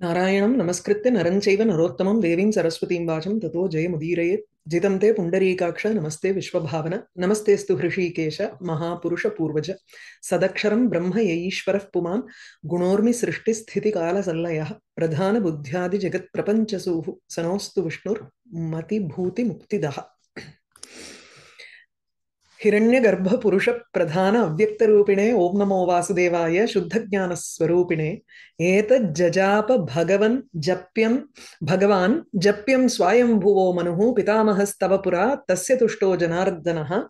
நாராயணம் நமஸ்கிருத்த நரஞ்சைவ நரோத்தமம் தேவீம் சரஸ்வதீம் வாஜம் ததோ ஜெயமுதீரயே ஜிதம் தே புண்டரீகாட்ச நமஸ்தே விஸ்வபாவன நமஸ்தேஸ்து ஹிருஷிகேஷ மகாபுருஷ பூர்வஜ சதக்ஷரம் பிரம்ம யஈஸ்வர புமான் குணோர்மி சிருஷ்டி ஸ்திதி காலசல்லய பிரதான புத்தியாதி ஜெகத் பிரபஞ்சசூஹு சனோஸ்து விஷ்ணுர் மதிபூதி முக்திதா प्रधानबुद्ध्यादिजगत्प्रपञ्चसूः सनोऽस्तु विष्णुर्मतिभूतिमुक्तिदः हिरण्यगर्भपुरुषप्रधान अव्यक्तरूपिणे ॐ नमो वासुदेवाय शुद्धज्ञानस्वरूपिणे एतज्जजाप भगवन् जप्यं, भगवान् जप्यं स्वायम्भुवो मनुः पितामहस्तव पुरा, तस्य तुष्टो जनार्दनः।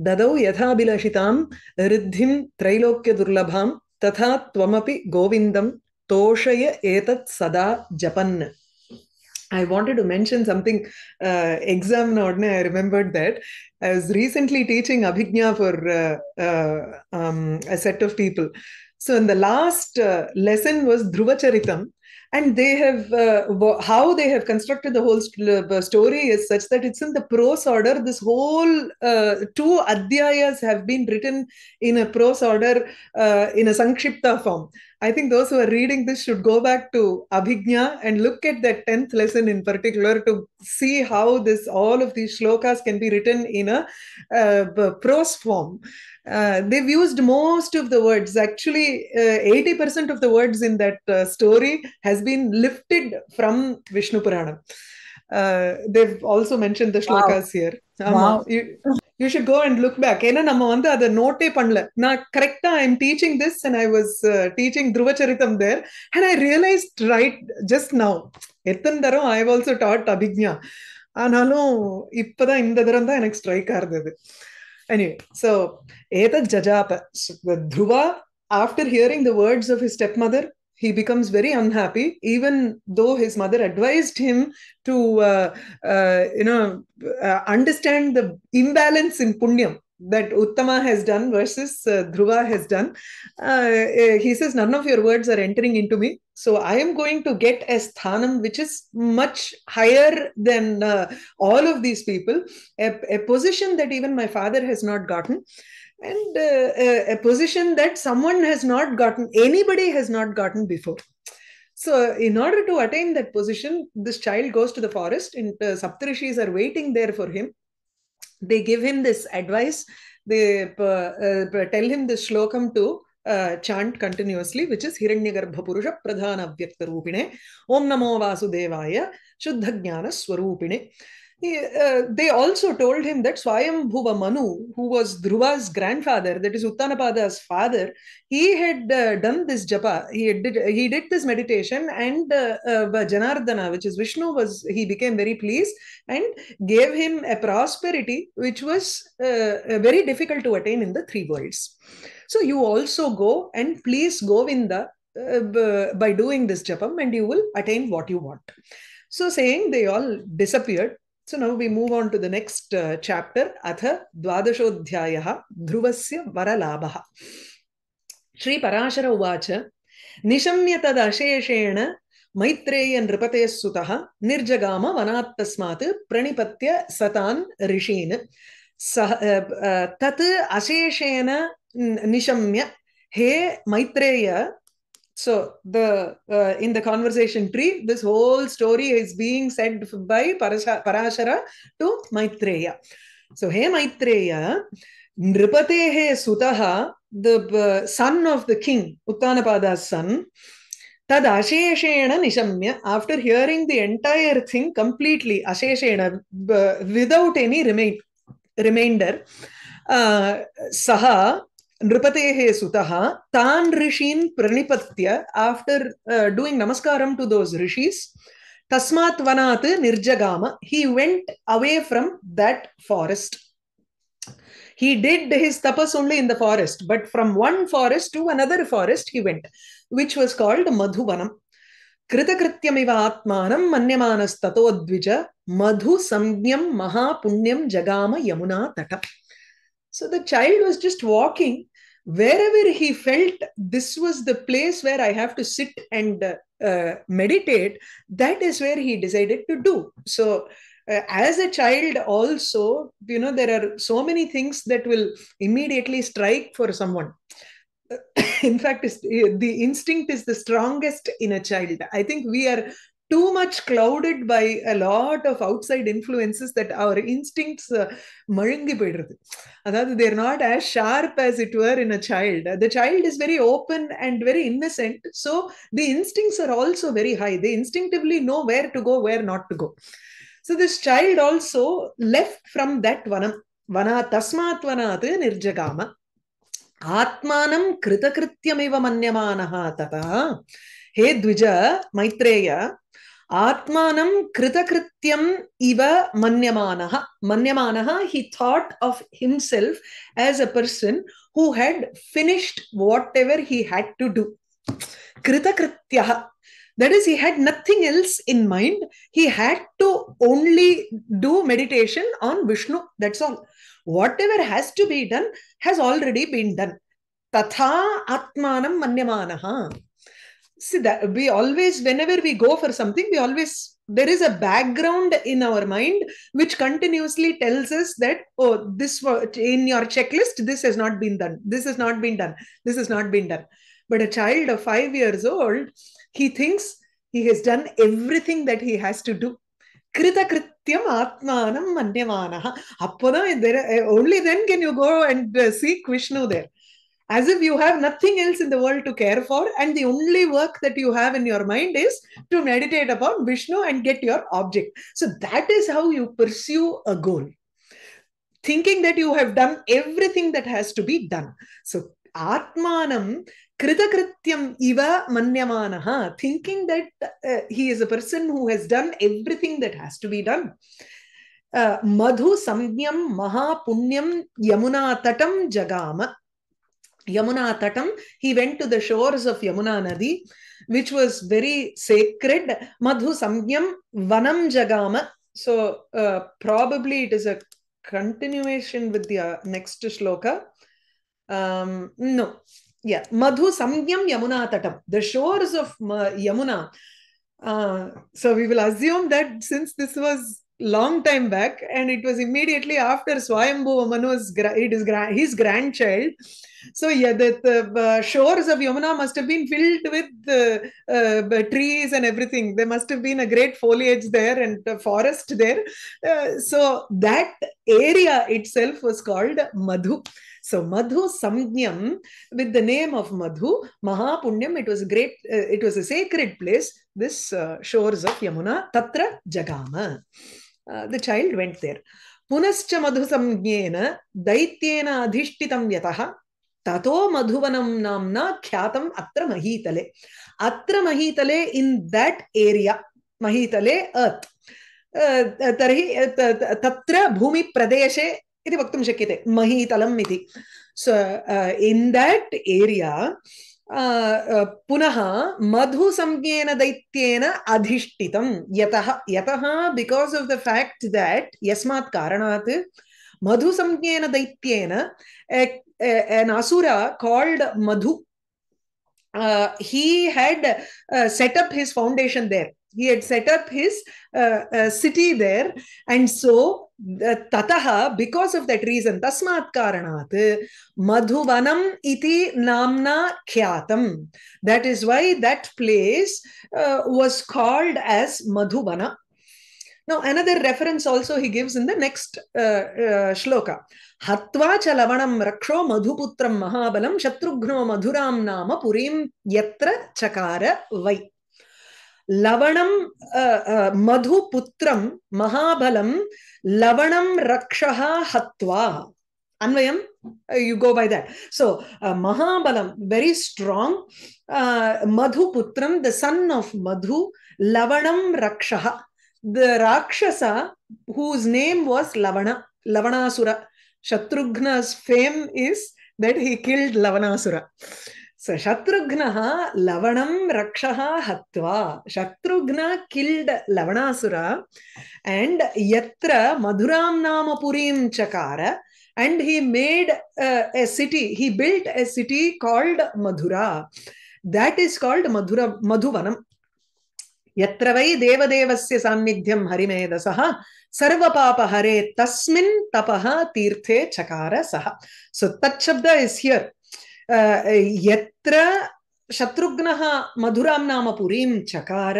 ददौ यथाभिलषितां रिद्धिं त्रैलोक्यदुर्लभां, तथा त्वमपि गोविन्दं, तोषय एतत् सदा जपन्। I wanted to mention something uh, exam ordne I remembered that. I was recently teaching Abhigna for uh, uh, um, a set of people. So in the last uh, lesson was Dhruvacharitam and they have uh, how they have constructed the whole st- story is such that it's in the prose order. This whole uh, two adhyayas have been written in a prose order uh, in a sankshipta form i think those who are reading this should go back to abhignya and look at that 10th lesson in particular to see how this all of these shlokas can be written in a prose form uh, they've used most of the words. Actually, uh, 80% of the words in that uh, story has been lifted from Vishnu Purana. they've also mentioned the shlokas wow. here. Wow. You, you should go and look back ஏன்னா நம்ம வந்து அதை நோட்டே பண்ணல. நான் கரெக்டா I am teaching this and I was teaching துருவச்சரித்தம் there and I realise right just now எத்தனை தரம் ஐ ஆல்சோ டாட் அபிக்ஞா ஆனாலும் இப்பதான் இந்த தரம் தான் எனக்கு ஸ்ட்ரைக் ஆகுது Anyway, so ஜஜாப. Jajapa, after hearing the words of of stepmother he becomes very unhappy, even though his mother advised him to, uh, uh, you know, uh, understand the imbalance in punyam that Uttama has done versus Dhruva has done. he says, None of your words are entering into me. So I am going to get a sthanam which is much higher than uh, all of these people, a, a, position that even my father has not gotten, and uh, a, a, position that someone has not gotten, anybody has not gotten before. So, in order to attain that position, this child goes to the forest, and uh, Saptarishis are waiting there for him. They give him this advice, they tell him this shlokam to uh, chant continuously, which is Hiranyagarbha Purusha Pradhana Vyakta Rupine, Om Namo Vasudevaya, Shuddha Jnana Swarupine. Uh, they also told him that Swayambhuva Manu, who was Dhruva's grandfather, that is Uttanapada's father, he had uh, done this japa. He did he did this meditation, and Janardana, which is Vishnu, was he became very pleased and gave him a prosperity which was very difficult to attain in the three worlds. So you also go and please Govinda uh, by doing this japam and you will attain what you want. So saying they all disappeared. So now we move on to the next uh, chapter. Atha Dvadashodhyayaha Dhruvasya Varalabhaha. Sri Parashara Uvacha Nishamya Tadasheshena Maitreya नृपते सुतः निर्जगाम वनात् तस्मात् प्रणिपत्य सतान् ऋषीन् सः तत् अशेषेण nishamya hey maitreya so the uh, in the conversation tree this whole story is being said by Parasha, parashara to maitreya. So hey maitreya nripatehe sutaha the uh, son of the king uttanapada's son tad asheshena nishamya after hearing the entire thing completely asheshena uh, without any remain remainder uh, saha Nripatehe Sutaha, Tan Rishin Pranipatya, after uh, doing namaskaram to those rishis, Tasmat Vanat Nirjagama, he went away from that forest. He did his tapas only in the forest, but from one forest to another forest he went, which was called Madhuvanam. कृतकृत्यमिव आत्मानं मन्यमानस्ततोद्विज मधु संज्ञं महापुण्यं जगाम यमुना तट So the child was just walking wherever he felt this was the place where I have to sit and uh, uh, meditate, that is where he decided to do. So, uh, as a child, also, you know, there are so many things that will immediately strike for someone. in fact the instinct is the strongest in a child i think we are too much clouded by a lot of outside influences that our instincts uh, they're not as sharp as it were in a child. The child is very open and very innocent so the instincts are also very high. They instinctively know where to go where not to go. So this child also left from that vanam vana tasmatvana nirjagama. ஆத்மானம் கிருதகிருத்தியமிவ மன்யமானஹா ததா ஹே த்விஜ மைத்ரேய ஆத்மானம் கிருதகிருத்தியம் இவ மன்யமானஹ மன்யமானஹ he thought of himself as a person who had finished whatever he had to do கிருதகிருத்தியா that is he had nothing else in mind. He had to only do meditation on vishnu that's all. Whatever has to be done has already been done. Tatha atmanam manyamanaha see that we always whenever we go for something we always there is a background in our mind which continuously tells us that oh this in your checklist this has not been done this has not been done this has not been done but a child of 5 years old he thinks he has done everything that he has to do கிருதகிருத்தியம் ஆத்மானம் மன்யமானஹ அப்போதான் only then can you go and uh, seek Vishnu there as if you have nothing else in the world to care for and the only work that you have in your mind is to meditate upon Vishnu and get your object. So that is how you pursue a goal. Thinking that you have done everything that has to be done. So atmanam kritakrityam iva manyamanaha thinking that uh, he is a person who has done everything that has to be done. Uh, madhu samyam mahapunyam yamuna tatam jagama yamuna tatam he went to the shores of yamuna nadi which was very sacred. Madhu samyam vanam jagama. So uh, probably it is a continuation with the uh, next shloka. Um, no. Yeah. Madhu samyam yamuna tatam the shores of uh, yamuna. Uh, so we will assume that since this was long time back and it was immediately after swayambhu manu's it is his grandchild. So yeah the, the uh, shores of yamuna must have been filled with uh, trees and everything. There must have been a great foliage there and a forest there. So that area itself was called madhu. So Madhu Samnyam, with the name of Madhu, Mahapunyam, it was a great, uh, it was a sacred place, this uh, shores of Yamuna, Tatra Jagama. The child went there पुनश्च मधुसंज्ञेन दैत्येन अधिष्ठितं यतः ततो मधुवनं नाम्ना ख्यातम् अत्र महीतले अत्र महीतले इन् दट् एरिया महीतले अर्थ तर्हि तत्र भूमिप्रदेशे इति वक्तुं शक्यते महीतलम् इति सो इन् दट् एरिया पुनः मधुसंज्ञेन दैत्येन अधिष्ठितं यतः यतः because of the fact that यस्मात् कारणात् मधुसंज्ञेन दैत्येन an asura called madhu uh, he had uh, set up his foundation there he had set up his uh, uh, city there and so tataha because of that reason tasmat karanat madhuvanam iti namna khyatam that is why that place uh, was called as madhuvana now another reference also he gives in the next shloka हत्वा च लवणं रक्षो मधुपुत्रं महाबलं शत्रुघ्नो मधुरां नाम पुरीं यत्र चकार वै लवणं मधुपुत्रं महाबलं लवणं रक्षः हत्वा अन्वयं you go by that so महाबलं very strong मधुपुत्रं द सन् आफ् मधु लवणं रक्षः the Rakshasa whose name was Lavana, Lavanasura. Shatrugna's fame is that he killed Lavanasura. स शत्रुघ्नः लवणं रक्षः शत्रुघ्न किल्ड् लवणासुर एण्ड् यत्र मधुरां नाम पुरीं चकार and he made a city he built a city called Madhura that is called Madhura Madhuvanam यत्र वै देवदेवस्य सान्निध्यं हरिमेधसः सर्वपापहरे तस्मिन् तपः तीर्थे चकार सः सो तत् इस् हियर् यत्र शत्रुघ्नः मधुरां नाम पुरी चकार,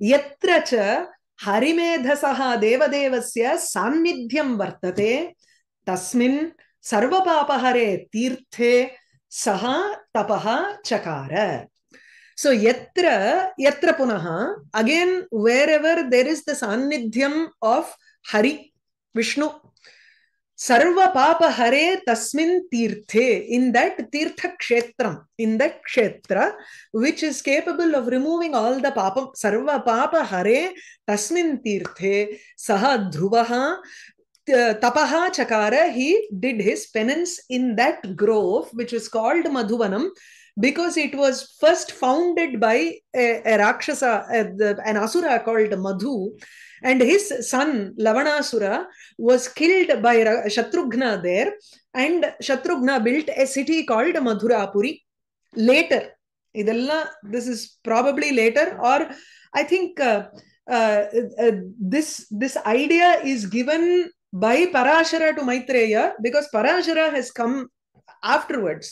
यत्र च हरिमेधसः देवदेवस्य सान्निध्यं वर्तते, तस्मिन् सर्वपापहरे तीर्थे सह तपः चकार। सो यत्र यत्र पुनः again wherever there is the सान्निध्यम् of Hari Vishnu Sarva Papa Hare Tasmin Tirthe, in that Tirtha Kshetram, in that Kshetra, which is capable of removing all the Papa, Sarva Papa Hare Tasmin Tirthe, Saha Dhruvaha, Tapaha Chakara, he did his penance in that grove, which is called Madhuvanam, because it was first founded by a, a Rakshasa, a, the, an Asura called Madhu, and his son Lavanasura was killed by Shatrughna there, and Shatrughna built a city called Madhurapuri. Later, this is probably later, or I think uh, uh, uh, this this idea is given by Parashara to Maitreya because Parashara has come afterwards.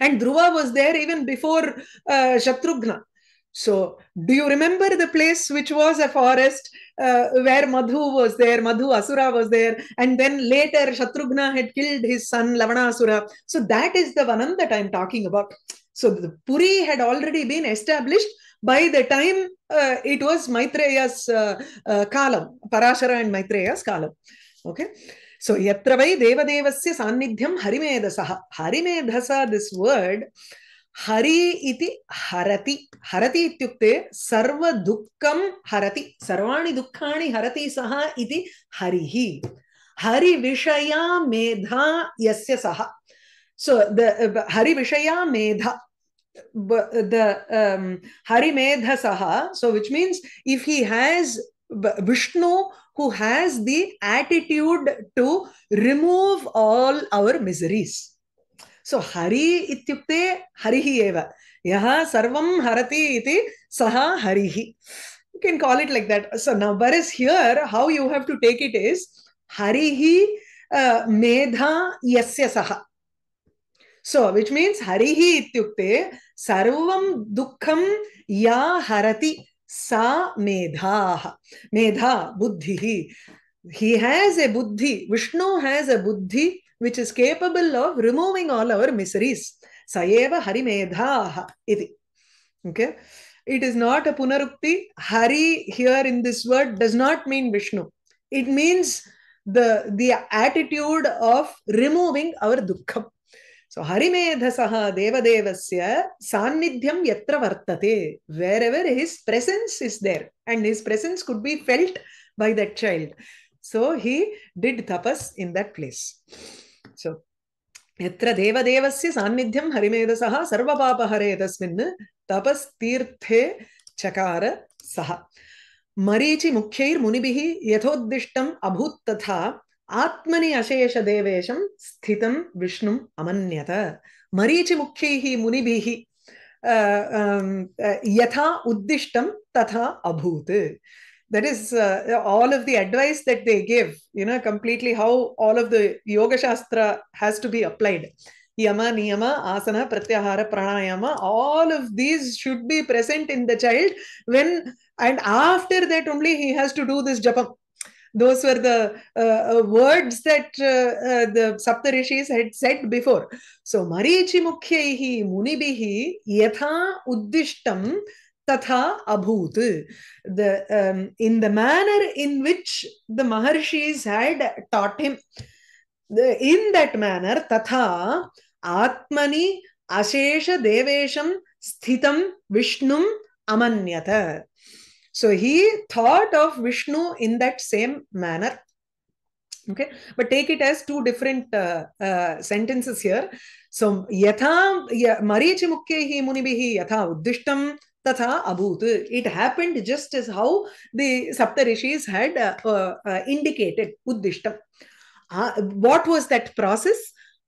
And Dhruva was there even before uh, Shatrughna. So, do you remember the place which was a forest uh, where Madhu was there, Madhu Asura was there, and then later Shatrughna had killed his son Lavanasura. So, that is the Vanam that I'm talking about. So, the Puri had already been established by the time uh, it was Maitreya's uh, uh, kalam, Parashara and Maitreya's kalam. Okay. So, yatra vai devadevasya sannidhyam harimedhasaha. Harimedasa, this word, hari iti harati. Harati ityukte sarva dukkham harati. Sarvani dukkhani harati saha iti harihi. Hari vishaya medha yasya saha. So, the uh, hari vishaya medha the um, Harimedha Saha, so which means if he has Vishnu who has the attitude to remove all our miseries. So Hari ityukte Harihi eva. Yaha sarvam harati iti saha Harihi. You can call it like that. So now, whereas here, how you have to take it is Harihi uh, medha yasya saha. So, which means Harihi ityukte sarvam dukkham ya harati sa medha. Medha, buddhi. He has a buddhi. Vishnu has a buddhi which is capable of removing all our miseries. Sayeva harimedha iti. Okay. It is not a punarukti. Hari here in this word does not mean Vishnu. It means the, the attitude of removing our dukkham. So Harimedhasaha Devadevasya Sannidhyam Yatra Vartate, wherever his presence is there, and his presence could be felt by that child. So he did tapas in that place. so यत्र देवदेवस्य सान्निध्यं हरिमेधसः सर्वपापहरे तस्मिन् तपस्तीर्थे चकार सः। मरीचिमुख्यैर्मुनिभिः यथोद्दिष्टम् अभूत् तथा आत्मनि अशेषदेवेशं स्थितं विष्णुम् अमन्यत। मरीचिमुख्यैः मुनिभिः यथा उद्दिष्टं तथा अभूत्। That is uh, all of the advice that they give you know completely how all of the yoga shastra has to be applied yama niyama asana pratyahara pranayama all of these should be present in the child when and after that only he has to do this japam those were the uh, words that uh, the Saptarishis had said before. So, Marichi Mukhyaihi Munibihi Yatha Uddishtam Tatha Abhut. The, um, in the manner in which the Maharshis had taught him, the, in that manner, Tatha Atmani Ashesha Devesham Sthitam Vishnum Amanyata. So he thought of Vishnu in that same manner. Okay, but take it as two different uh, uh, sentences here. So yatha marichi mukhehi munibihi yatha uddishtam tatha abhut. It happened just as how the Saptarishis had uh, indicated uddishtam. what was that process?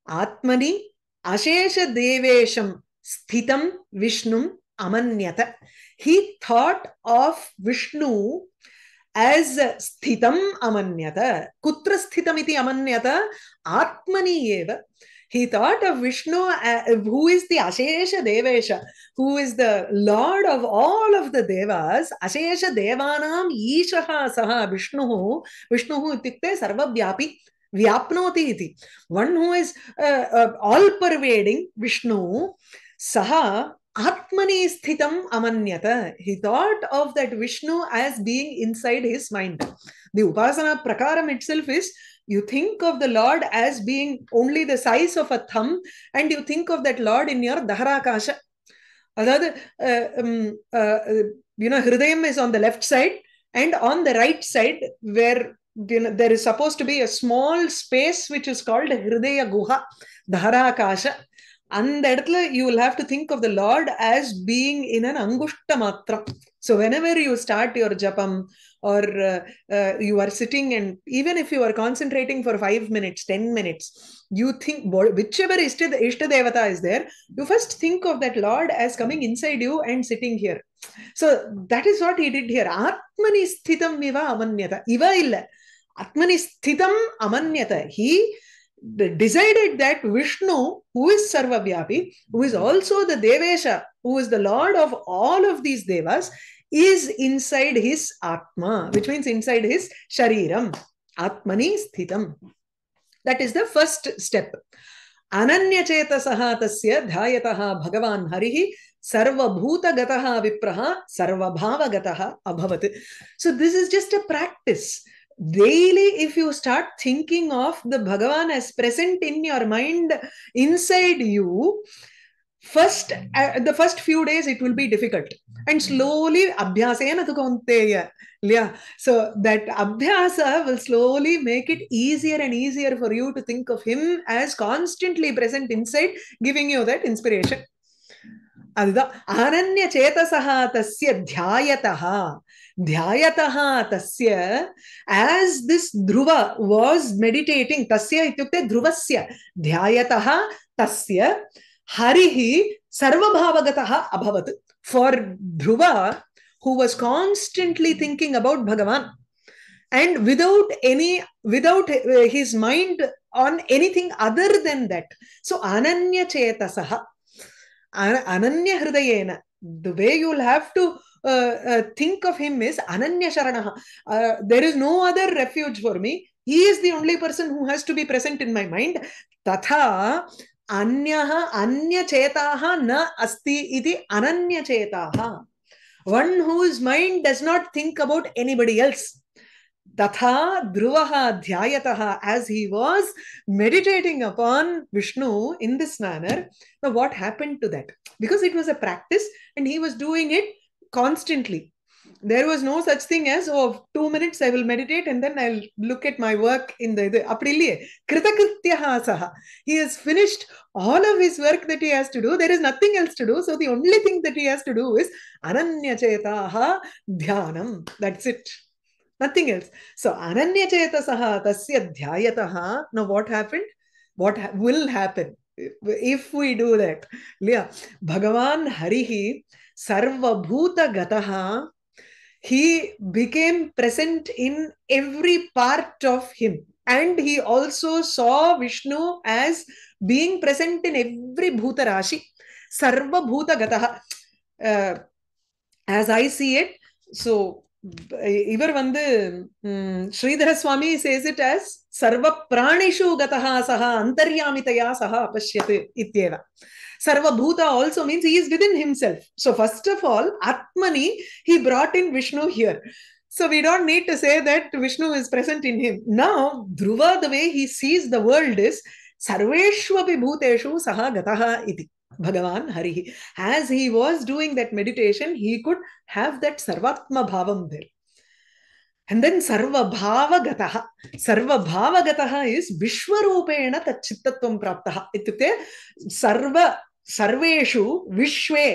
Atmani ashesha devesham sthitam vishnum amanyata. He thought of Vishnu as sthitam amanyata. Kutra sthitam iti amanyata? Atmani eva. He thought of Vishnu, uh, who is the Ashesha Devesha, who is the Lord of all of the Devas. Ashesha Devanam Ishaha Saha Vishnuhu. Vishnuhu ityukte sarvavyapi. Vyapnoti iti. One who is uh, uh, all pervading Vishnu. Saha Atmani sthitam amanyata. He thought of that Vishnu as being inside his mind. The Upasana Prakaram itself is you think of the Lord as being only the size of a thumb, and you think of that Lord in your Daharakasha. அதாவது you know Hridayam is on the left side and on the right side where you know, there is supposed to be a small space which is called Hridaya Guha, Dharakasha. அந்த இடத்துல you will have to think of the Lord as being in an angushta matram. So whenever you start your japam or uh, uh, you are sitting and even if you are concentrating for five minutes, ten minutes, you think whichever Ishta, Ishta Devata is there, you first think of that Lord as coming inside you and sitting here. So that is what he did here. Atmani sthitam viva amanyata. Iva illa. Atmani sthitam amanyata. He decided that Vishnu, who is Sarvavyapi, who is mm-hmm. also the Devesha, who is the Lord of all of these Devas, is inside his Atma, which means inside his Shariram. Atmani Sthitam. That is the first step. Ananyachetasaha tasya dhyayataha bhagavan harihi sarvabhutagataha vipraha sarvabhavagataha abhavat. So this is just a practice daily if you start thinking of the bhagavan as present in your mind inside you first uh, the first few days it will be difficult. And slowly yeah so that abhyasa will slowly make it easier and easier for you to think of him as constantly present inside giving you that inspiration அதுதான் அனன்ய சேதசா தஸ்ய தியாயதா தியாயதா தஸ்ய as this Dhruva was meditating தஸ்ய இத்தியுக்தே த்ருவஸ்ய தியாயதா தஸ்ய ஹரிஹி சர்வபாவகதா அபவத் for Dhruva who was constantly thinking about Bhagavan and without any without uh, his mind on anything other than that so ananya chetasaha ananya hridayena the way you'll have to uh, uh, think of him is ananya sharanaha uh, there is no other refuge for me he is the only person who has to be present in my mind tatha अन्यः अन्यचेताः न अस्ति इति अनन्यचेताः one whose mind does not think about anybody else Datha Dhruvaha Dhyayataha, as he was meditating upon Vishnu in this manner. Now, what happened to that? Because it was a practice and he was doing it constantly. There was no such thing as, oh, two minutes I will meditate and then I'll look at my work in the. the saha. He has finished all of his work that he has to do. There is nothing else to do. So the only thing that he has to do is Ananya Chetaha Dhyanam. That's it. Nothing else so ananya chetasaha tasya dhyayataha now what happened what ha- will happen if we do that yeah bhagavan harihi sarvabhuta gataha he became present in every part of him and he also saw vishnu as being present in every bhuta rashi sarva bhuta gataha uh, as i see it so இவர் வந்து Shridhara Swami says it as சர்வ பிராணிஷு கதா சஹா அந்தர்யாமிதையா சஹா அபஷ்யத்து இத்தியேவ Sarvabhuta also means he is within himself. So, first of all, Atmani, he brought in Vishnu here. So, we don't need to say that Vishnu is present in him. Now, Dhruva, the way he sees the world is Sarveshwapi Bhuteshu Saha Gataha Iti. Bhagavan Harihi. As he was doing that meditation, he could have that Sarvatma Bhavam there. And then Sarva Bhava Gataha. Sarva Bhava Gataha is Vishwarupena Tachittatvam Praptaha. Itukte Sarva सर्वेषु विश्वे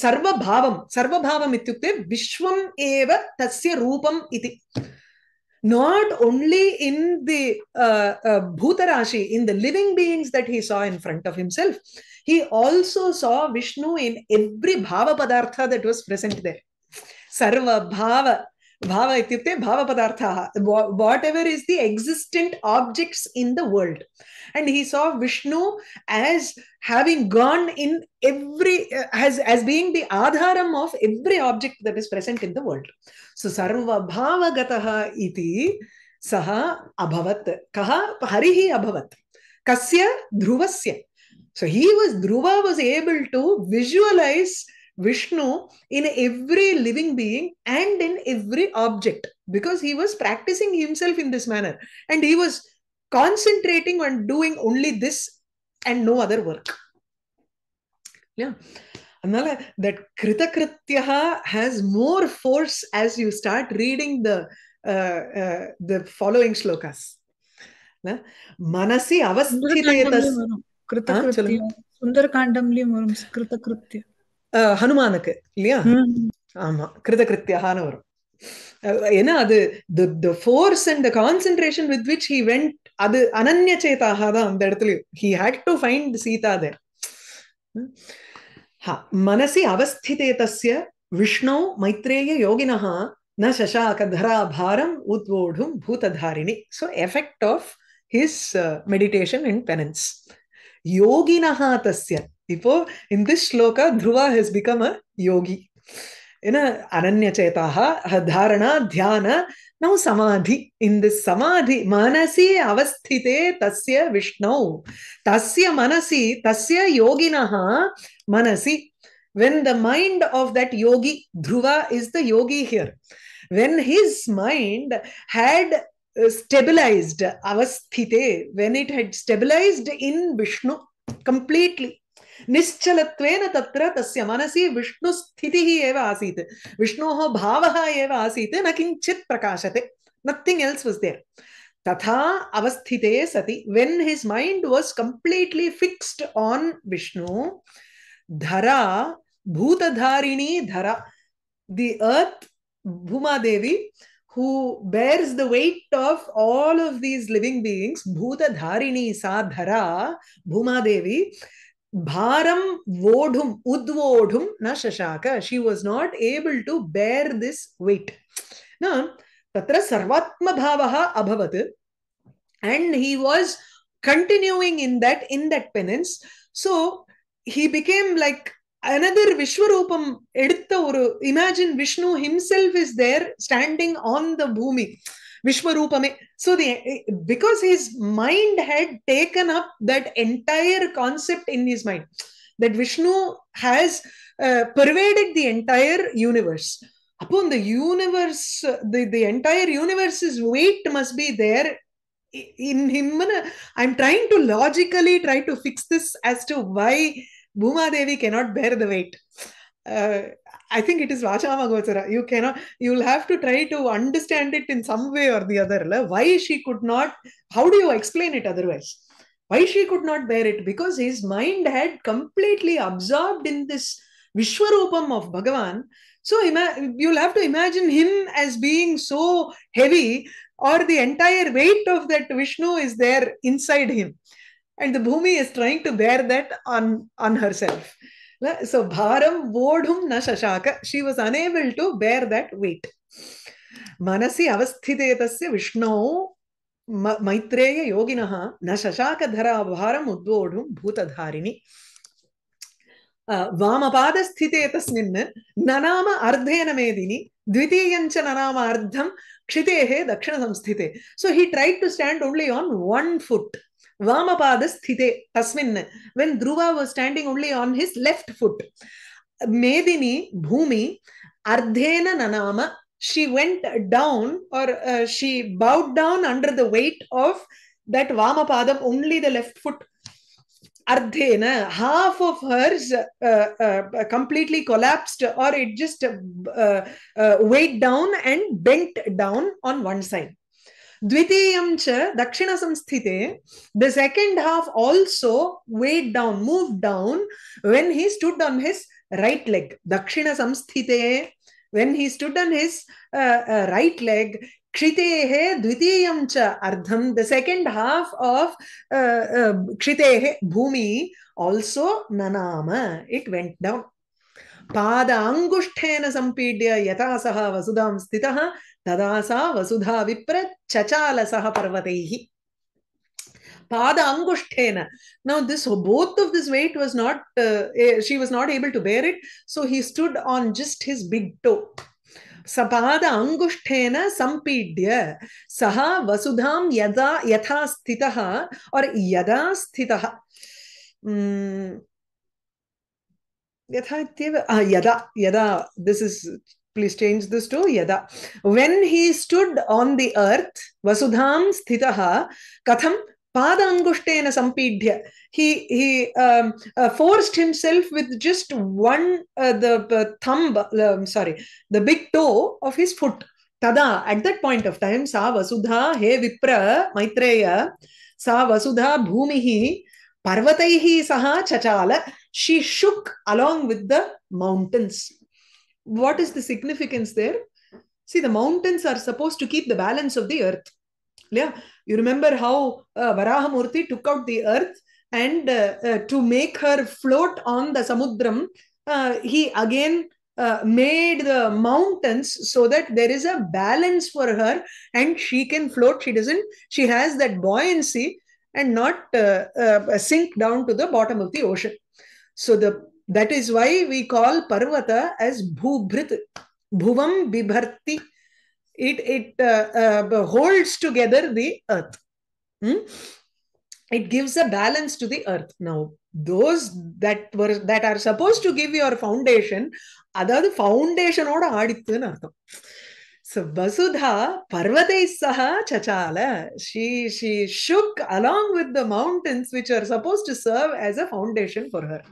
सर्वभावं सर्वभावम् इत्युक्ते विश्वम् एव तस्य रूपम् इति Not only in the uh, uh, bhutarashi in the living beings that he saw in front of himself he also saw vishnu in every bhava padartha that was present there sarva bhava Bhava ityukte bhava padarthaha. Wha- Whatever is the existent objects in the world. And he saw Vishnu as having gone in every, uh, as, as being the adharam of every object that is present in the world. So sarva bhavagataha iti saha abhavat. Kaha harihi abhavat. Kasya dhruvasya. So he was, Dhruva was able to visualize Vishnu in every living being and in every object because he was practicing himself in this manner and he was concentrating on doing only this and no other work. Yeah. அதனால that கிருத Krithya has more force as you start reading the the following slokas மனசி அவஸ்தித சுந்தரகாண்டம்லயும் வரும். கிருத கிருத்திய ஹனுமானுக்கு இல்லையா? ஆமா கிருத கிருத்தியான்னு வரும் ஏன்னா அது the force and the concentration with which he went அது அனன்ய சேதாக தான் அந்த இடத்துலயும் he had to find Sita there हा, मनसि अवस्थिते तस्य विष्णौ मैत्रेय योगिनः न शशाकधराभारम् उद्वोढुं भूतधारिणि। So effect of his meditation in penance योगिनः तस्य, इपो इन् दिस् श्लोक ध्रुवा हेस् बिकम् अ योगी। इन अनन्यचेताः धारणा ध्यान Now samadhi, in this samadhi, manasi avasthite tasya Vishnu. Tasya manasi, tasya yoginaha manasi. When the mind of that yogi, Dhruva is the yogi here. When his mind had uh, stabilized, avasthite, when it had stabilized in Vishnu completely, निश्चलत्वेन तत्र तस्य मनसि विष्णुस्थितिः एव आसीत्। विष्णोः भावः एव आसीत्, न किञ्चित् प्रकाशते। नथिङ्ग् एल्स् वास् देर् तथा अवस्थिते सति। When his mind was completely fixed on Vishnu धरा, भूतधारिणी, धरा earth bhuma devi who bears the weight of all of these living beings bhuta dharini sa dhara bhuma devi bharam vodhum udvodhum na shashaka she was not able to bear this weight now tatra sarvatma bhavaha abhavat and he was continuing in that in that penance so he became like another Vishwarupam எடுத்த ஒரு imagine Vishnu himself is there standing on the bhumi Vishwarupame. So the because his mind had taken up that entire concept in his mind that Vishnu has uh, pervaded the entire universe. Upon the universe the, the entire universe's weight must be there in him. I'm trying to logically try to fix this as to why Bhuma Devi cannot bear the weight. Uh, I think it is Vachamagochara. You cannot, you'll have to try to understand it in some way or the other. Why she could not, how do you explain it otherwise? Why she could not bear it? Because his mind had completely absorbed in this Vishwarupam of Bhagavan. So you'll have to imagine him as being so heavy, or the entire weight of that Vishnu is there inside him and the bhumi is trying to bear that on on herself so bharam vodhum na shashaka she was unable to bear that weight manasi avasthite tasya vishnu maitreya yoginah na shashaka dhara bharam udvodhum bhutadharini वामपादस्थिते तस्मिन् ननाम अर्धेन मेदिनि द्वितीयञ्च ननाम अर्धं क्षितेः दक्षिणसंस्थिते सो ही trade to stand only on one foot Vamapada tasmin when Dhruva was standing only on his left foot. Medini Bhumi Ardhena Nanama she went down or uh, she bowed down under the weight of that Vamapadam, only the left foot. Ardhena, half of hers uh, uh, completely collapsed or it just weighed down and bent down on one side. द्वितीयं च दक्षिणसंस्थिते the second half also went down move down when he stood on his right leg दक्षिणसंस्थिते when he stood on his right leg क्षितेः द्वितीयं च अर्धं the second half of क्षितेः भूमि also ननाम. It went down पाद अङ्गुष्ठेन सम्पीड्य यथा सः वसुधां स्थितः, तदा सा वसुधा विप्र चचालसः पर्वत। पाद अङ्गुष्ठेन now this both of this weight was not she was not able to bear it so he stood on just his big toe स पाद अङ्गुष्ठेन सम्पीड्य वसुधा वसुधां यदा यथा स्थितः और् यदा स्थितः यथा इत्येव यदा यदा this is please change this to yada when he stood on the earth vasudham sthitah katham padangushtena sampidhya he he um, uh, forced himself with just one uh, the uh, thumb um, sorry the big toe of his foot tada at that point of time sa vasudha he vipra maitreya sa vasudha bhumihi parvataihi saha chachala she shook along with the mountains. What is the significance there? See the mountains are supposed to keep the balance of the earth. Yeah? You remember how uh, varahamurti took out the earth and uh, uh, to make her float on the samudram uh, he again uh, made the mountains so that there is a balance for her and she can float. She doesn't she has that buoyancy and not uh, sink down to the bottom of the ocean so the that is why we call parvata as bhubhrit bhuvam bibharti it it uh, uh, holds together the earth hmm? it gives a balance to the earth now those that were that are supposed to give your foundation அதாவது ஃபவுண்டேஷனோட ஆடித்துன்னு அர்த்தம் So Vasudha Parvatai Saha Chachala. She she shook along with the mountains which are supposed to serve as a foundation for her.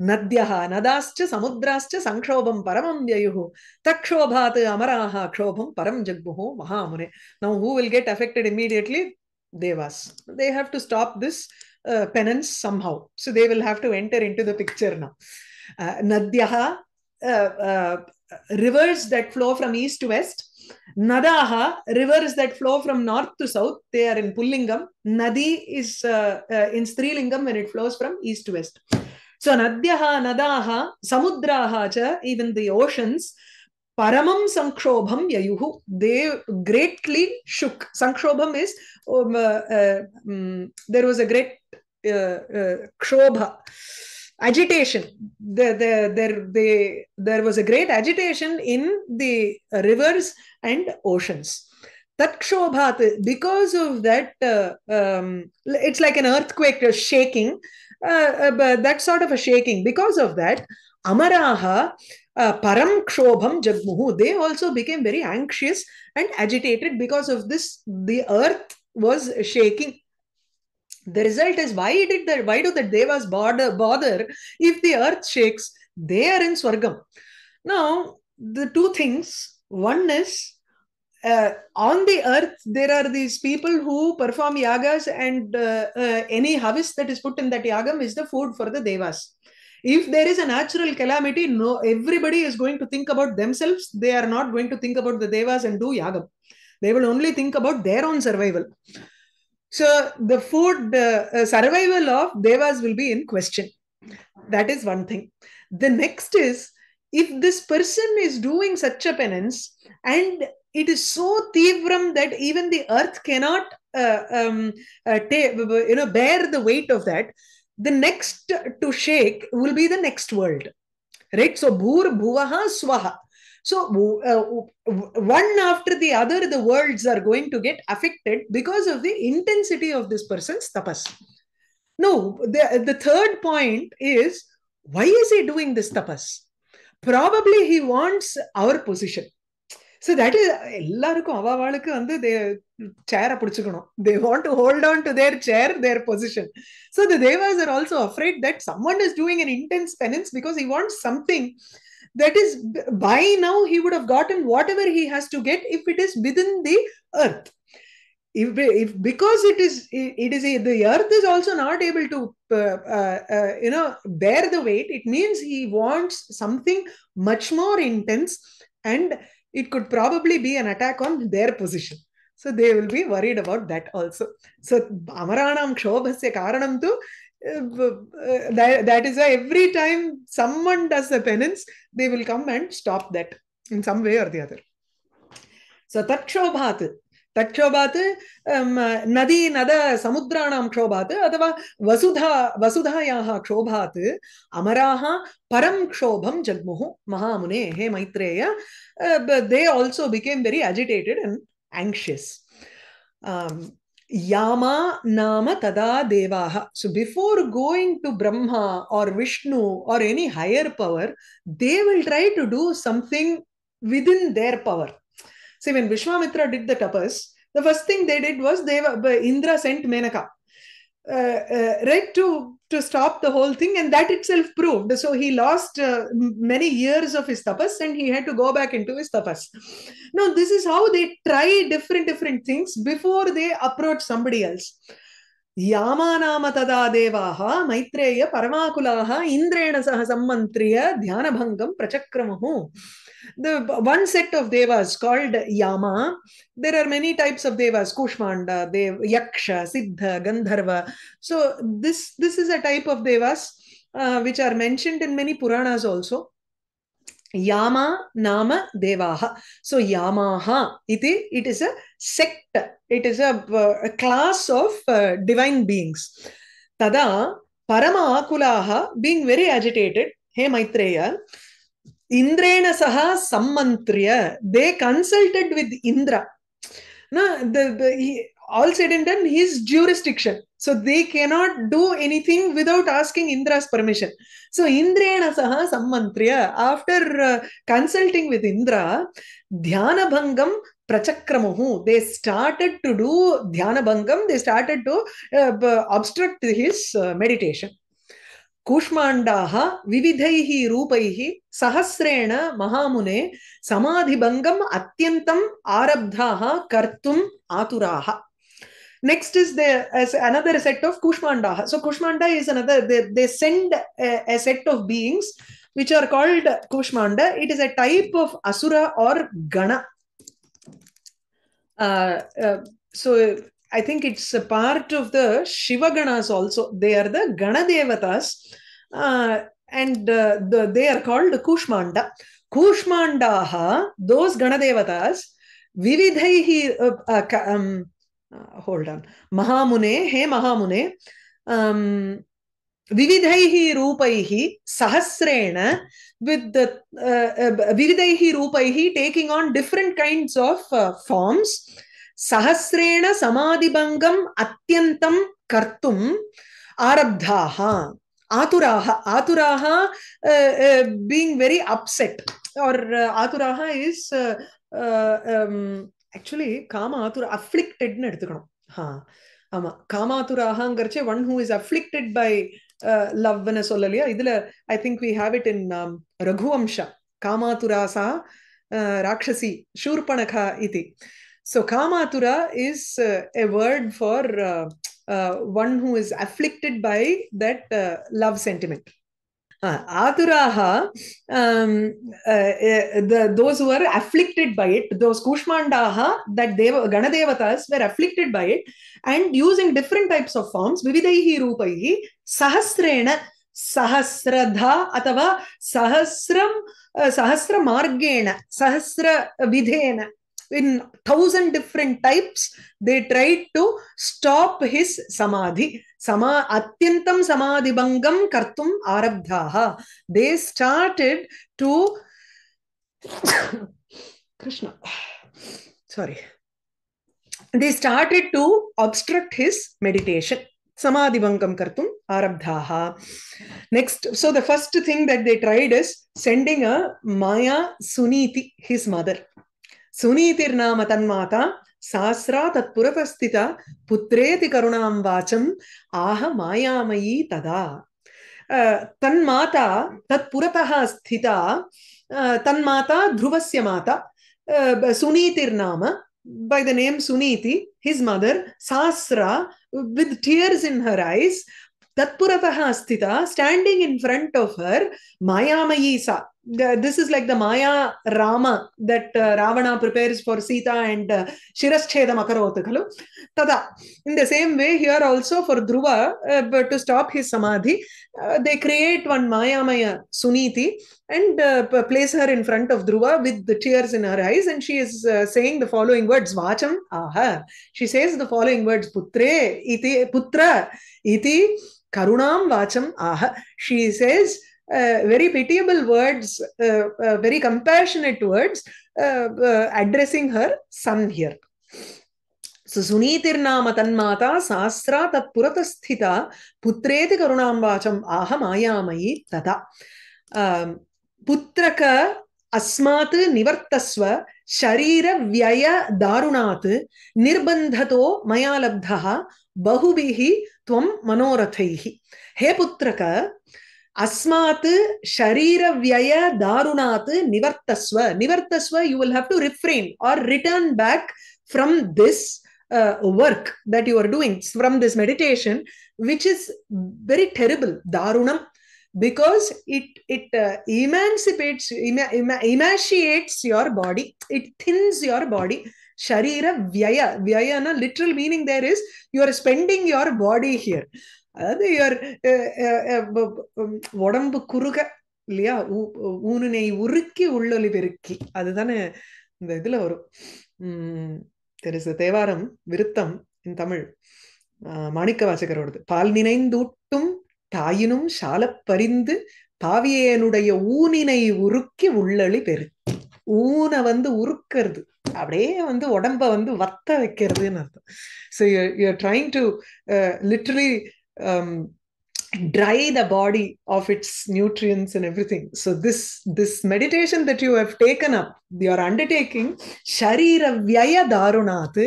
नद्यः नदाश्च समुद्राश्च संक्षोभं परमं व्ययुः तक्षोभात् अमराः क्षोभं परं जग्मुः महामुने now who will get affected immediately devas they have to stop this uh, penance somehow so they will have to enter into the picture now uh, nadyah uh, uh, rivers that flow from east to west. Nadaha rivers that flow from north to south they are in pullingam. Nadi is uh, uh, in strilingam when it flows from east to west. So nadyaha nadaha samudraha cha even the oceans paramam sankshobham yayuhu they greatly shook. Sankshobham is um, uh, um, there was a great uh, uh, kshobha agitation. There, there, there, there was a great agitation in the rivers and oceans. Takshobhat because of that uh, um, it's like an earthquake shaking uh, uh, that sort of a shaking. Because of that amaraha uh, param kshobham jagmuhu they also became very anxious and agitated because of this the earth was shaking the result is why did that why do the devas bother bother if the earth shakes? They are in swargam. Now the two things. One is uh, on the earth there are these people who perform yagas and uh, uh, any havis that is put in that yagam is the food for the devas. If there is a natural calamity no everybody is going to think about themselves. They are not going to think about the devas and do yagam. They will only think about their own survival so the food uh, survival of devas will be in question. That is one thing. The next is if this person is doing such a penance and it is so tivram that even the earth cannot uh, um, uh, you know bear the weight of that the next to shake will be the next world. Right? So bhur bhuvaha swaha so uh, one after the other the worlds are going to get affected because of the intensity of this person's tapas no the, the third point is why is he doing this tapas probably he wants our position so that is எல்லாருக்கும் அவளுக்கு வந்து தே சேரை பிடிச்சுக்கணும் they want to hold on to their chair there position so the Dewas are also afraid that some one is doing an intense penance because he wants something that is by now he would have gotten whatever he has to get if it is within the earth. If, if because it is it is the earth is also not able to uh, uh, uh, you know bear the weight it means he wants something much more intense and it could probably be an attack on their position. So they will be worried about that also. So amaranam kshobhasya karanam tu that, that is why every time someone does a penance, they will come and stop that in some way or the other. So Takshobhat, तक्षोभात् नदी नद समुद्राणां क्षोभात् अथवा वसुधा वसुधायाः क्षोभात् अमराः परं क्षोभं जग्मुः महामुने हे Maitreya they also became very agitated and anxious um, yama nama tada devaha. So before going to brahma or vishnu or any higher power they will try to do something within their power. See, when Vishwamitra did the tapas, the first thing they did was they Indra sent Menaka, right, to to stop the whole thing, and that itself proved. So he lost uh, many years of his tapas, and he had to go back into his tapas. Now, this is how they try different different things before they approach somebody else. यामानाम तदा देवाः मैत्रेय परमाकुलाः इन्द्रेण सह सम्मन्त्र्य ध्यानभङ्गं प्रचक्रमुः the one set of devas called Yama. There are many types of devas: Kushmanda, Dev, Yaksha, Siddha, Gandharva. So this this is a type of devas uh, which are mentioned in many Puranas also. Yama Nama Devaha. So Yamaha iti it is a sect. It is a, a class of uh, divine beings. Tada Parama Akulaha being very agitated. Hey Maitreya. Consulted with Indra. Na, the, the, he, all said and done, his jurisdiction. So they cannot do anything without asking Indra's permission. So Indrena saha sammantriya. After uh, consulting with Indra, Dhyana Bhangam prachakramuhu. They started to do Dhyana Bhangam. They started to uh, obstruct his uh, meditation. कूष्माण्डाः विविधैः रूपैः सहस्रेण महामुने समाधिभङ्गम् अत्यन्तम् आरब्धाः कर्तुम् आतुराः. Next is they another set of so Kushmanda. Is another they send a set of beings which are called Kushmanda. It is a type of asura or gana so I think it's a part of the Shiva Ganas also. They are the Ganadevatas uh, and uh, the, they are called Kushmanda. Kushmandaha, those Ganadevatas, Vividhaihi, uh, um, hold on, Mahamune, He Mahamune, um, the uh, Vividhaihi Rupaihi taking on different kinds சஹசிரேண சமாதிபங்கம் அத்தியந்தம் கர்த்தும் ஆரப்தாக ஆதுராக ஆதுராக being very upset or ஆதுராக is actually காம ஆத்துரா அஃப்ளிக்டட்னு எடுத்துக்கணும். ஹா ஆமா. காமாத்துராகங்கிறச்சே one who is afflicted by லவ்னு சொல்லலையா? இதுல I think we have it in um, Raghuvamsha காமாத்துராசா ராட்சசி ஷூர்பணகா இது. So Kamatura is uh, a word for uh, uh, one who is afflicted by that love sentiment. Aturaha, um, the, those who are afflicted by it, those Kushmandaha, that Deva, Ganadevatas were afflicted by it, and using different types of forms, Vividaihi Rupaihi, Sahasrena, Sahasradha, Atava Sahasram, Sahasra Margena, Sahasra Vidhena, in thousand different types they tried to stop his samadhi. Sama atyantam samadhi bangam kartum arabdhaha. They started to krishna sorry. They started to obstruct his meditation. Samadhi bangam kartum arabdhaha. Next so the first thing that they tried is sending a maya suniti his mother सुनीतिर्नाम तन्माता सास्रा तत्पुरतस्थिता पुत्रेति करुणां वाचम् आह मायामयी तदा तन्माता तत्पुरतः स्थिता तन्माता ध्रुवस्य माता सुनीतिर्नाम by the name Suniti, his mother, Sasra, with tears in her eyes, Tatpurataha Sthita, standing in front of her, Mayamayi Sa, this is like the Maya Rama that uh, Ravana prepares for Sita and uh, Shiraschedam akarot. Tada. In the same way, here also for Dhruva, uh, to stop his samadhi, uh, they create one Maya Maya Suniti and uh, place her in front of Dhruva with the tears in her eyes, and she is uh, saying the following words: Vacham aha. She says the following words: Putre iti putra iti karunam vacham aha. She says very pitiable words, uh, uh, very compassionate words, addressing her son here. So Sunitirnama Tanmata Sastra Tat Puratasthita Putreti Karunam Vacham Aha Mayamayi Tata. Um, Putraka अस्मात् निवर्तस्व शरीर व्यय दारुणात् निर्बन्धतो मया लब्धः बहुभिः त्वं मनोरथैः हे पुत्रक அஸ்மாத்து ஷரீர விய தாருணாத்து நிவர்த்தஸ்வ நிவர்த்தஸ்வ you will have to refrain or return back from this uh, work that you are doing from this meditation, which is very terrible, darunam, because it it uh, emancipates, ema, your body, it thins your body. Sharira vyaya, vyaya, na, literal meaning there is you are spending your body here. அதாவது உடம்பு குறுக இல்லையா? ஊனுனை உருக்கி உள்ளொலி பெருக்கி அதுதானே இந்த இதுல வரும். உம் தெரிசு தேவாரம் விருத்தம் இன் தமிழ் மாணிக்க வாசகரோடது. பால் நினைந்தூட்டும் தாயினும் சால பறிந்து பாவியனுடைய ஊனினை உருக்கி உள்ளொளி பெருக்கி ஊனை வந்து உருக்கிறது அப்படியே வந்து உடம்ப வந்து வத்த வைக்கிறதுன்னு அர்த்தம். So you are trying to literally um, dry the body of its nutrients and everything so this this meditation that you have taken up your undertaking sharira vyaya darunat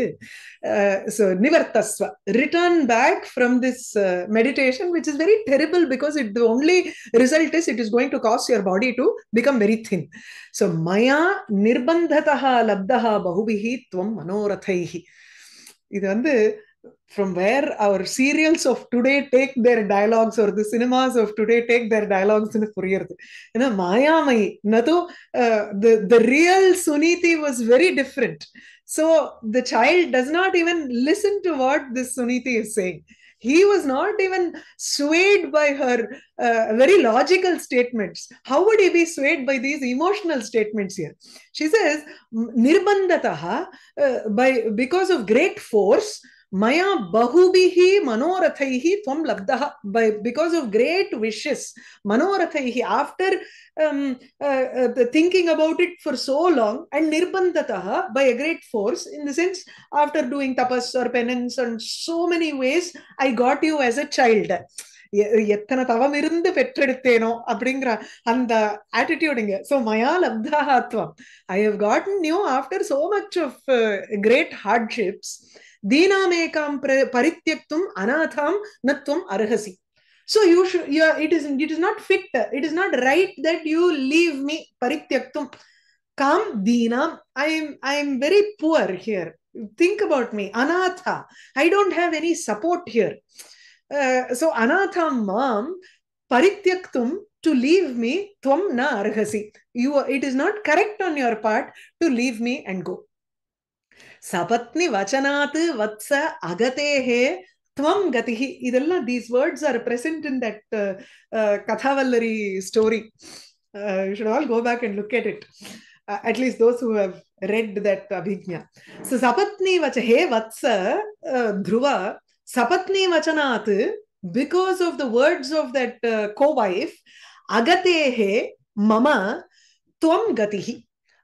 uh, so nivartasva return back from this uh, meditation which is very terrible because it the only result is it is going to cause your body to become very thin so maya nirbandhataha labdaha bahubihi tvam manorathaihi இது வந்து from where our serials of today take their dialogues or the cinemas of today take their dialogues in Puriyarthu. a Maya Mayamai, Nato, uh, the, the real Suniti was very different. So the child does not even listen to what this Suniti is saying. He was not even swayed by her uh, very logical statements. How would he be swayed by these emotional statements here? She says, Nirbandataha, uh, by, because of great force, மயா பகுபிஹி மனோரதைஹி துவம் லப்தஹ. Because of great wishes மனோரதைஹி after thinking about it for so long and நிர்பந்ததா by a great force in the sense after doing tapas or penance and so many ways I got you as a child எத்தனை தவம் இருந்து பெற்றெடுத்தேனோ அப்படிங்கிற அந்த ஆட்டிடியூடுங்க so மயா லப்தாத்வம் I have gotten new after so much of great hardships दीनामेकां परित्यक्तुम् अनाथां न त्वम् अर्हसि so you should yeah, it is it is not fit it is not right that you leave me parityaktum kam deenam i am i am very poor here think about me anatha i don't have any support here uh, so anatha mam parityaktum to leave me tvam na arhasi you it is not correct on your part to leave me and go சபத்னி வச்சனாத் வத்ச அகதேஹே துவம் கதிஹி இதெல்லாம் these words are present in that Kathavallari story you should all go back and look at it at least those who have read that abhijna so sapatni vacha he vatsa uh, dhruva sapatni vachanat because of the words of that uh, co-wife agatehe mama tvam gatihi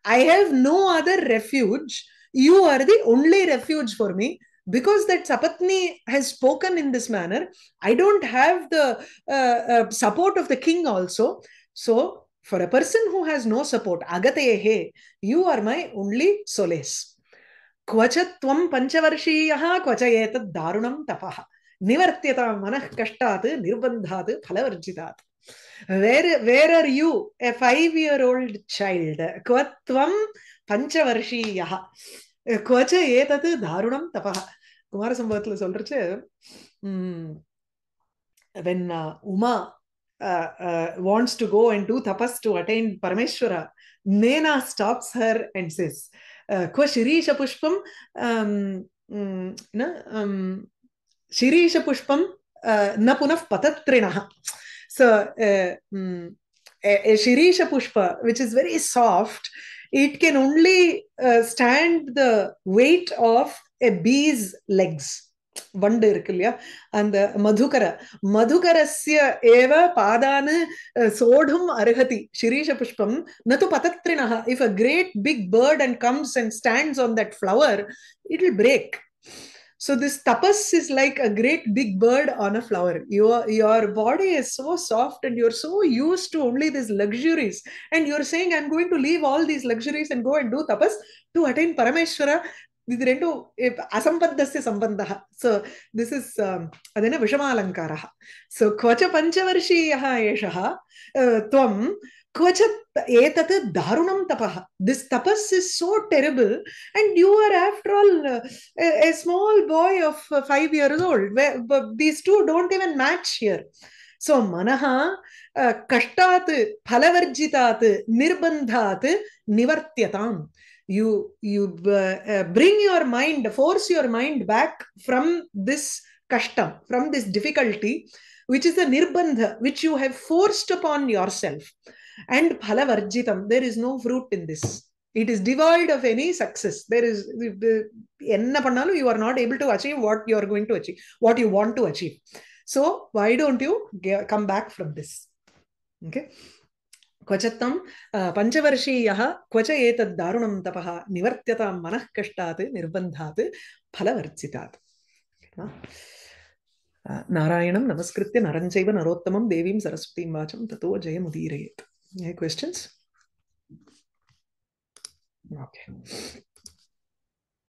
i have no other refuge you are the only refuge for me because that Sapatni has spoken in this manner, I don't have the uh, uh, support of the king also. So, for a person who has no support, Agatehe, you are my only solace. Kvachatvam panchavarshiyaha kvachayetad darunam tapaha. Nivartyata manah kashtat nirbandhat phalavarjitat. Where, where are you, a five year old child? Kwatvam பஞ்சவர்ஷீயா கொச்ச ஏதது தாருணம் தபா குமார சம்பவத்துல சொல்றச்சு உம் when uh, Uma wants to go and do tapas to attain Parameshwara Mena stops her and says கோ ஷிரீஷ புஷ்பம் ஷிரீஷ புஷ்பம் ந புனః பதத்ரிணா ஸோ ஷிரீஷ புஷ்ப which is very soft patatrinaha. So, uh, um, a, a Shirisha Pushpa, which is very soft, it can only uh, stand the weight of a bee's legs. வண்டு இருக்கு இல்லையா அந்த மதுகர மதுகரஸ்ய ஏவ பாதானு சோடும் அருகதி சிரீஷ புஷ்பம் நது பதத்ரிணः if a great big bird and comes and stands on that flower it will break so this tapas is like a great big bird on a flower. Your, your body is so soft and you're so used to only these luxuries. And you're saying, I'm going to leave all these luxuries and go and do tapas to attain Parameshwara. ಇದು ರೆಂಡು eh, So this is this is ಅದೇನ So so ಕ್ವಚ ಪಂಚವರ್ಷೀಯ ಏಷ ತ್ವಂ kvachat this tapas is so terrible and you are after all a, small boy of 5 years old these two don't even match here. So manaha uh, kashtat phalavarjitat nirbandhat nivartyatam. You you uh, uh, bring your mind force your mind back from this kashtam from this difficulty which is the nirbandha which you have forced upon yourself. and phalavarjitam there is no fruit in this it is devoid of any success there is enna pannalu you are not able to achieve what you are going to achieve what you want to achieve so why don't you get, come back from this okay क्वचत्तं पञ्चवर्षीयः Kavach एतद् दारुणं तपः निवर्त्यतां मनः कष्टात् निर्बन्धात् फलवर्जितात् नारायणं नमस्कृत्य नरं चैव नरोत्तमं देवीं सरस्वतीं वाचं ततो जयमुदीरयेत् Any questions? Okay.